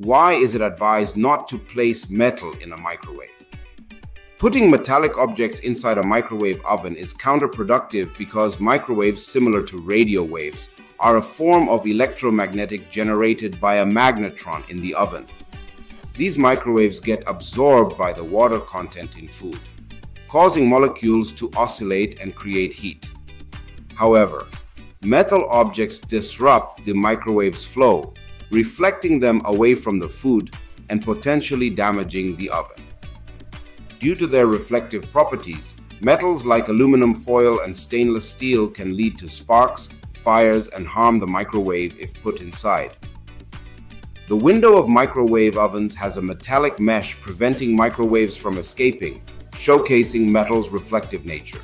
Why is it advised not to place metal in a microwave? Putting metallic objects inside a microwave oven is counterproductive because microwaves, similar to radio waves, are a form of electromagnetic generated by a magnetron in the oven. These microwaves get absorbed by the water content in food, causing molecules to oscillate and create heat. However, metal objects disrupt the microwave's flow, reflecting them away from the food and potentially damaging the oven. Due to their reflective properties, metals like aluminum foil and stainless steel can lead to sparks, fires, and harm the microwave if put inside. The window of microwave ovens has a metallic mesh preventing microwaves from escaping, showcasing metal's reflective nature.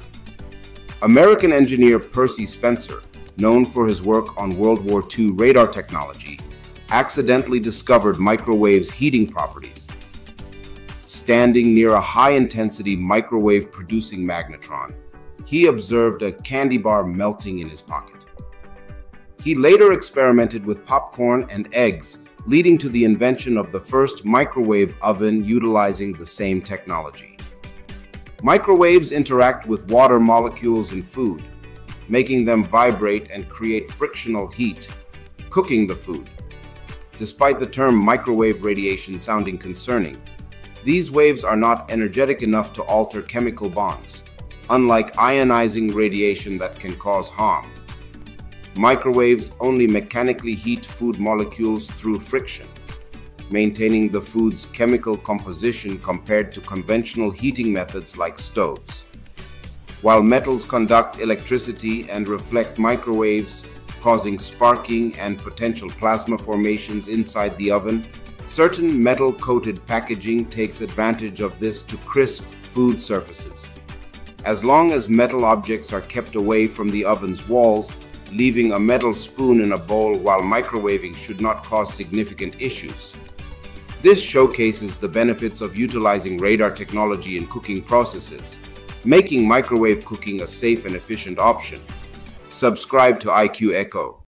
American engineer Percy Spencer, known for his work on World War II radar technology, accidentally discovered microwaves' heating properties standing near a high-intensity microwave-producing magnetron, he observed a candy bar melting in his pocket. He later experimented with popcorn and eggs, leading to the invention of the first microwave oven utilizing the same technology. Microwaves interact with water molecules in food, making them vibrate and create frictional heat, cooking the food. Despite the term microwave radiation sounding concerning, these waves are not energetic enough to alter chemical bonds, unlike ionizing radiation that can cause harm. Microwaves only mechanically heat food molecules through friction, maintaining the food's chemical composition compared to conventional heating methods like stoves. While metals conduct electricity and reflect microwaves, causing sparking and potential plasma formations inside the oven, Certain metal coated packaging takes advantage of this to crisp food surfaces. As long as metal objects are kept away from the oven's walls, leaving a metal spoon in a bowl while microwaving should not cause significant issues. This showcases the benefits of utilizing radar technology in cooking processes, making microwave cooking a safe and efficient option. Subscribe to IQ Echo